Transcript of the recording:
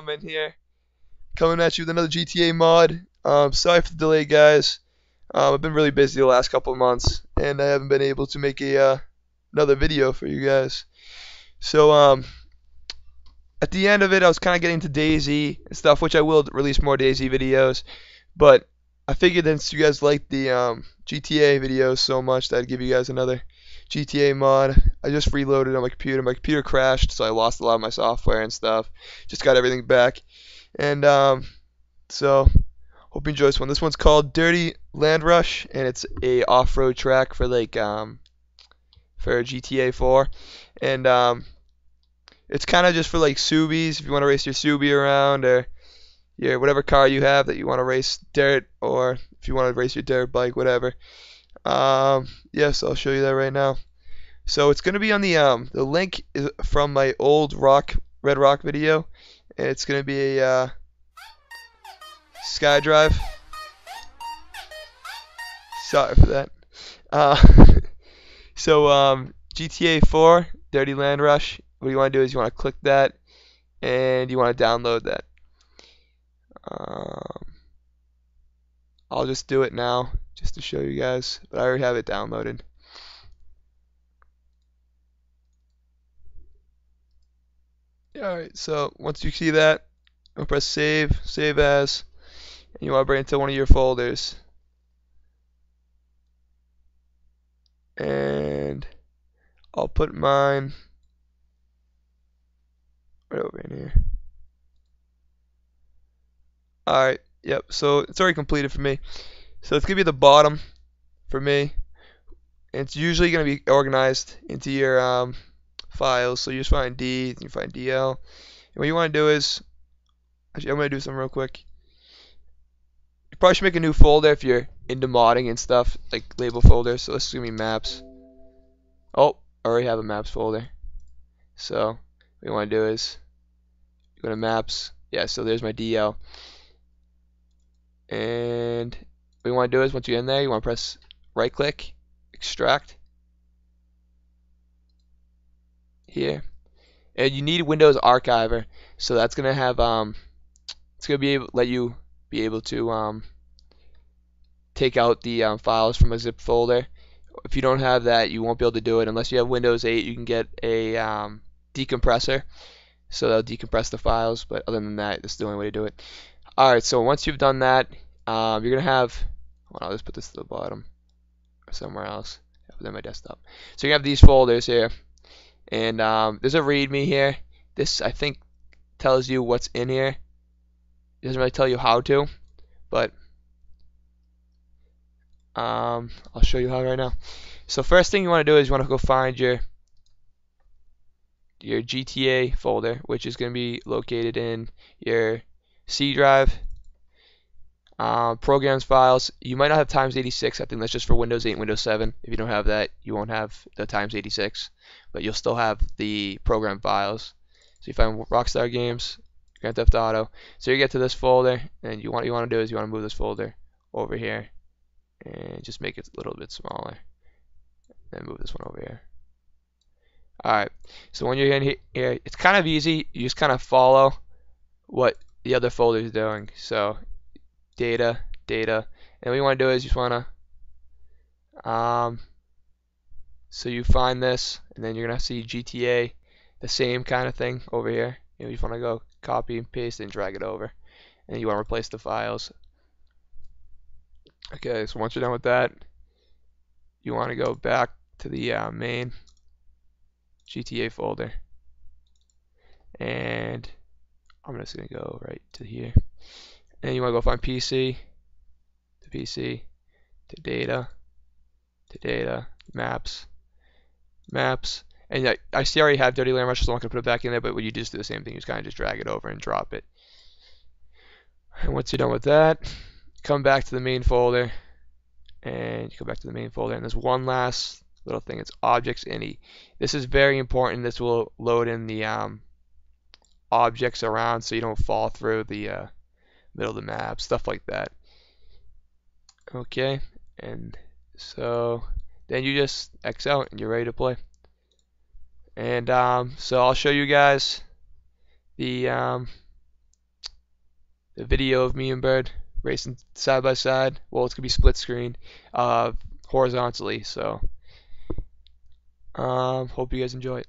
Lawman here, coming at you with another GTA mod. Um, sorry for the delay, guys. Um, I've been really busy the last couple of months, and I haven't been able to make a uh, another video for you guys. So um, at the end of it, I was kind of getting to DayZ and stuff, which I will release more DayZ videos. But I figured since you guys liked the um, GTA videos so much that I'd give you guys another GTA mod. I just reloaded on my computer. My computer crashed, so I lost a lot of my software and stuff. Just got everything back. And um, so hope you enjoy this one. This one's called Dirty Land Rush, and it's a off-road track for like um, for GTA 4. And um, it's kind of just for like Subies, if you want to race your Subie around, or your whatever car you have that you want to race dirt, or if you want to race your dirt bike, whatever. Um, yes, I'll show you that right now. So it's gonna be on the um the link is from my old rock red rock video, and it's gonna be a uh, SkyDrive. Sorry for that. Uh, so um GTA 4 Dirty Land Rush. What you want to do is you want to click that, and you want to download that. Um, I'll just do it now just to show you guys, but I already have it downloaded. Alright, so once you see that, you'll press save, save as, and you want to bring it to one of your folders. And I'll put mine right over in here. Alright, yep, so it's already completed for me. So it's going to be the bottom for me. It's usually going to be organized into your um, files. So you just find D, you find DL. And what you want to do is, actually I'm going to do something real quick. You probably should make a new folder if you're into modding and stuff, like label folder. So this is going to be maps. Oh, I already have a maps folder. So what you want to do is, go to maps. Yeah, so there's my DL. And what you want to do is once you're in there, you want to press right click, extract here. And you need Windows Archiver. So that's going to have, um, it's going to be able let you be able to um, take out the um, files from a zip folder. If you don't have that, you won't be able to do it unless you have Windows 8. You can get a um, decompressor, so that'll decompress the files. But other than that, this is the only way to do it. All right, so once you've done that, um, you're gonna have. Well, I'll just put this to the bottom or somewhere else. On my desktop. So you have these folders here, and um, there's a README here. This I think tells you what's in here. It doesn't really tell you how to, but um, I'll show you how right now. So first thing you want to do is you want to go find your your GTA folder, which is going to be located in your C drive, uh, programs files. You might not have times 86. I think that's just for Windows 8 and Windows 7. If you don't have that, you won't have the times 86, but you'll still have the program files. So you find Rockstar Games, Grand Theft Auto. So you get to this folder, and you want you want to do is you want to move this folder over here, and just make it a little bit smaller. Then move this one over here. Alright, so when you're in here, it's kind of easy. You just kind of follow what the other folder is doing. So data, data, and what you want to do is you just want to, um, so you find this, and then you're gonna see GTA, the same kind of thing over here. You, know, you just want to go copy and paste and drag it over, and you want to replace the files. Okay, so once you're done with that, you want to go back to the uh, main GTA folder. And I'm just going to go right to here. And you want to go find PC, to PC, to data, to data, maps, maps. And I, I see I already have Dirty Land Rush, so I'm not going to put it back in there, but when you just do the same thing, you just kind of just drag it over and drop it. And once you're done with that, come back to the main folder, and you go back to the main folder, and there's one last little thing. It's objects ini. This is very important. This will load in the um, objects around so you don't fall through the uh, middle of the map, stuff like that. Okay, and so then you just X out and you're ready to play. And um, so I'll show you guys the um, a video of me and Bird racing side by side. Well, it's gonna be split screen, uh, horizontally. So, um, hope you guys enjoy it.